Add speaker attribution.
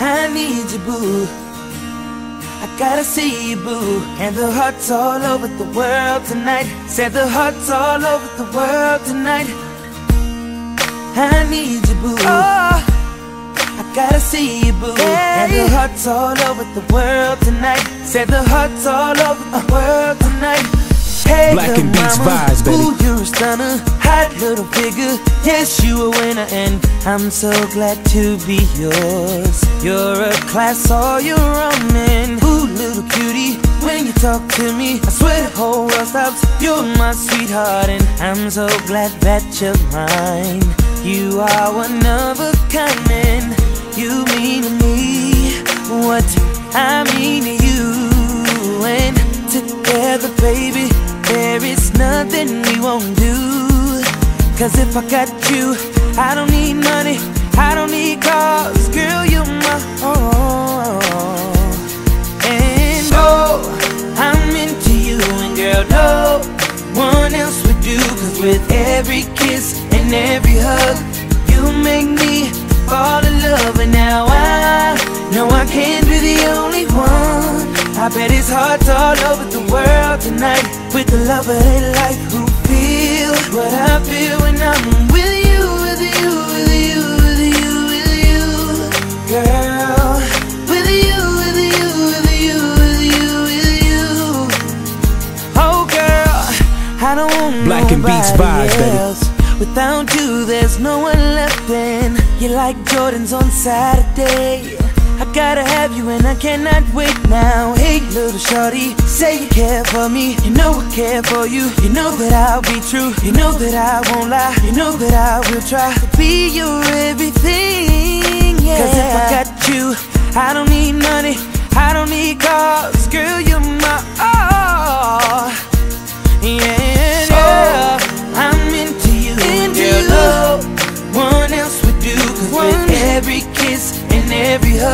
Speaker 1: I need you, boo. I gotta see you, boo. And the hearts all over the world tonight. Said the hearts all over the world tonight. I need you, boo. Oh, I gotta see you, boo. And the hearts all over the world tonight. Said the hearts all over the world tonight. Hey,
Speaker 2: Black and Beats
Speaker 1: mama,
Speaker 2: vibes,
Speaker 1: hot little figure. Yes, you a winner, and I'm so glad to be yours. You're a class all your own, and ooh, little cutie, when you talk to me, I swear the whole world stops. You're my sweetheart, and I'm so glad that you're mine. You are one of a kind, and you mean to me what I mean to you, and together, baby. There is nothing we won't do. Cause if I got you, I don't need money, I don't need cars. Girl, you're my all. And oh, I'm into you, and girl, no one else would do. Cause with every kiss and every hug, you make me fall in love. And now I know I can't be the only one. I bet it's hearts all over the world tonight with the love of like who
Speaker 2: Black and Beats vibes, baby.
Speaker 1: Without you, there's no one left in. You're like Jordans on Saturday. I gotta have you and I cannot wait now. Hey, little shorty, say you care for me. You know I care for you. You know that I'll be true. You know that I won't lie. You know that I will try to be your everything. Yeah. Cause if I got you, I don't need money. I don't need cars. Girl, you're my all. Yeah, yeah. I'm into you.
Speaker 3: Into
Speaker 1: girl,
Speaker 3: you.
Speaker 1: no one else would do. Cause
Speaker 3: One-
Speaker 1: with every kiss and every hug,